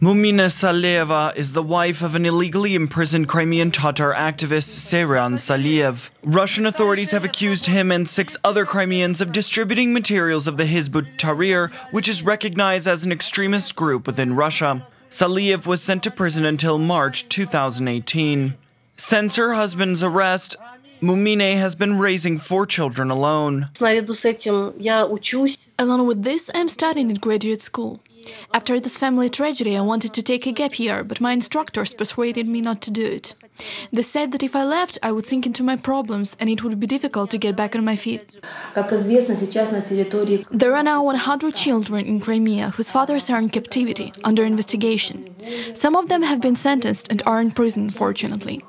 Mumina Salieva is the wife of an illegally imprisoned Crimean Tatar activist Seyran Saliev. Russian authorities have accused him and six other Crimeans of distributing materials of the Hizb ut-Tahrir, which is recognized as an extremist group within Russia. Saliev was sent to prison until March 2018. Since her husband's arrest, Mumine has been raising four children alone. Along with this, I'm studying at graduate school. After this family tragedy, I wanted to take a gap year, but my instructors persuaded me not to do it. They said that if I left, I would sink into my problems and it would be difficult to get back on my feet. There are now 100 children in Crimea whose fathers are in captivity, under investigation. Some of them have been sentenced and are in prison, fortunately.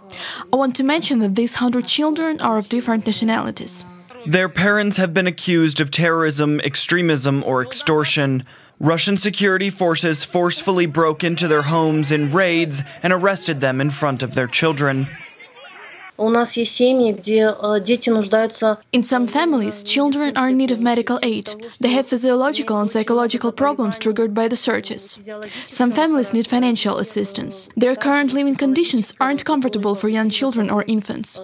I want to mention that these 100 children are of different nationalities. Their parents have been accused of terrorism, extremism, or extortion. Russian security forces forcefully broke into their homes in raids and arrested them in front of their children. In some families, children are in need of medical aid. They have physiological and psychological problems triggered by the searches. Some families need financial assistance. Their current living conditions aren't comfortable for young children or infants.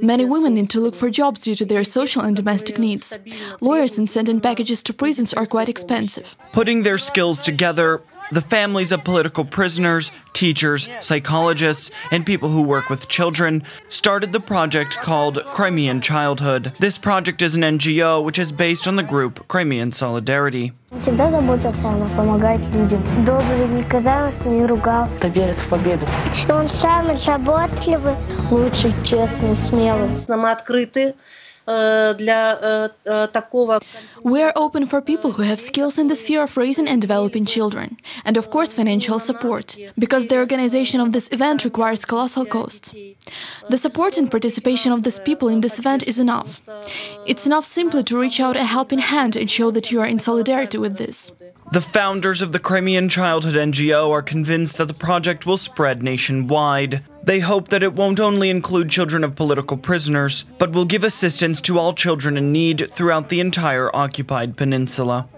Many women need to look for jobs due to their social and domestic needs. Lawyers and sending packages to prisons are quite expensive. Putting their skills together, the families of political prisoners, teachers, psychologists, and people who work with children started the project called Crimean Childhood. This project is an NGO which is based on the group Crimean Solidarity. Всегда заботился о нас, помогает людям. Добрый, никогда нас не ругал. Кто верит в победу. Он самый заботливый, лучший, честный, смелый. Мы открыты для такого. Э, э, э, we are open for people who have skills in the sphere of raising and developing children, and of course financial support, because the organization of this event requires colossal costs. The support and participation of these people in this event is enough. It's enough simply to reach out a helping hand and show that you are in solidarity with this. The founders of the Crimean Childhood NGO are convinced that the project will spread nationwide. They hope that it won't only include children of political prisoners, but will give assistance to all children in need throughout the entire occupied peninsula.